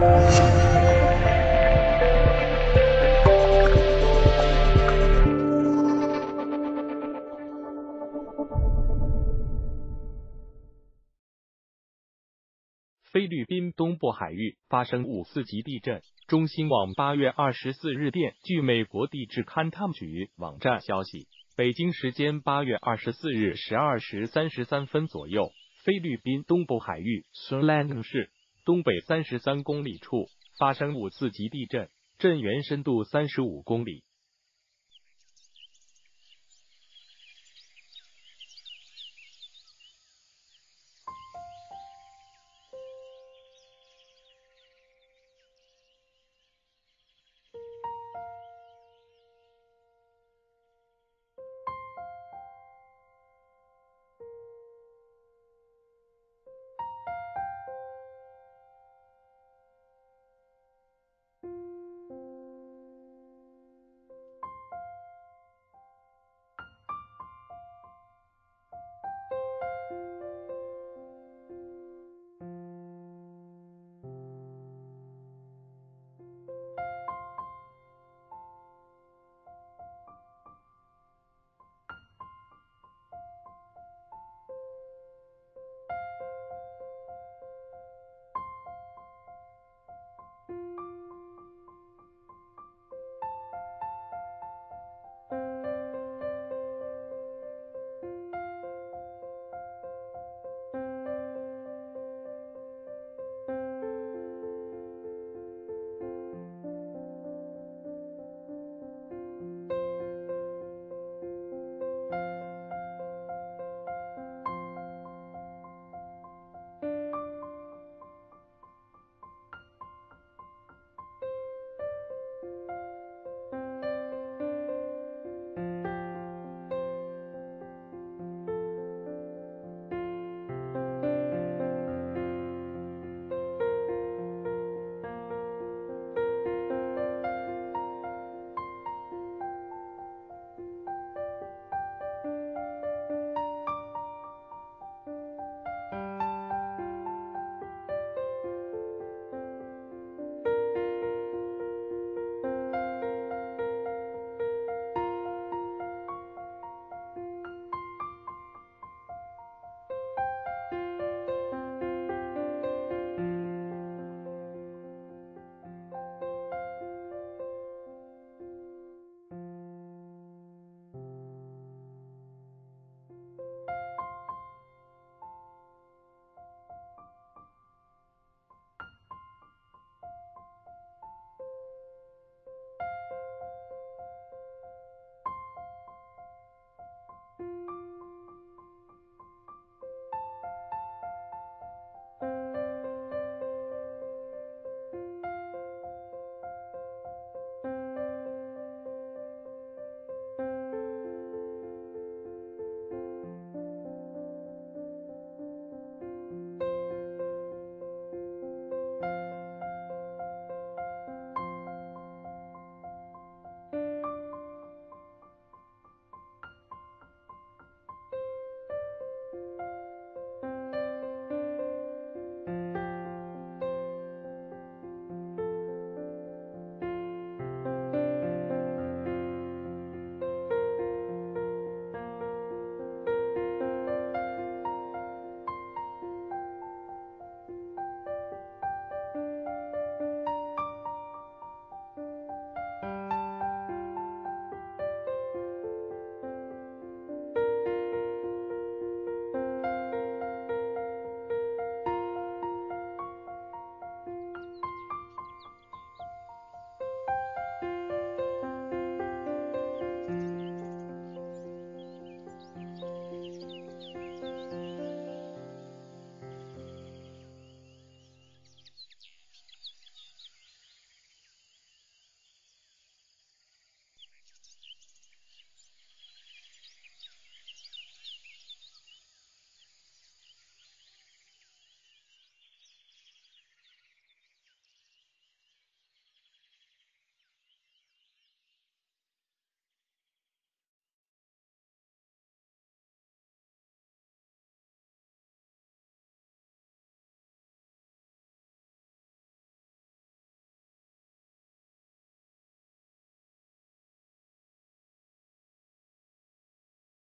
菲律宾东部海域发生五四级地震。中新网八月二十四日电，据美国地质勘探局网站消息，北京时间八月二十四日十二时三十三分左右，菲律宾东部海域 s u l a n 市东北三十三公里处发生五次级地震，震源深度三十五公里。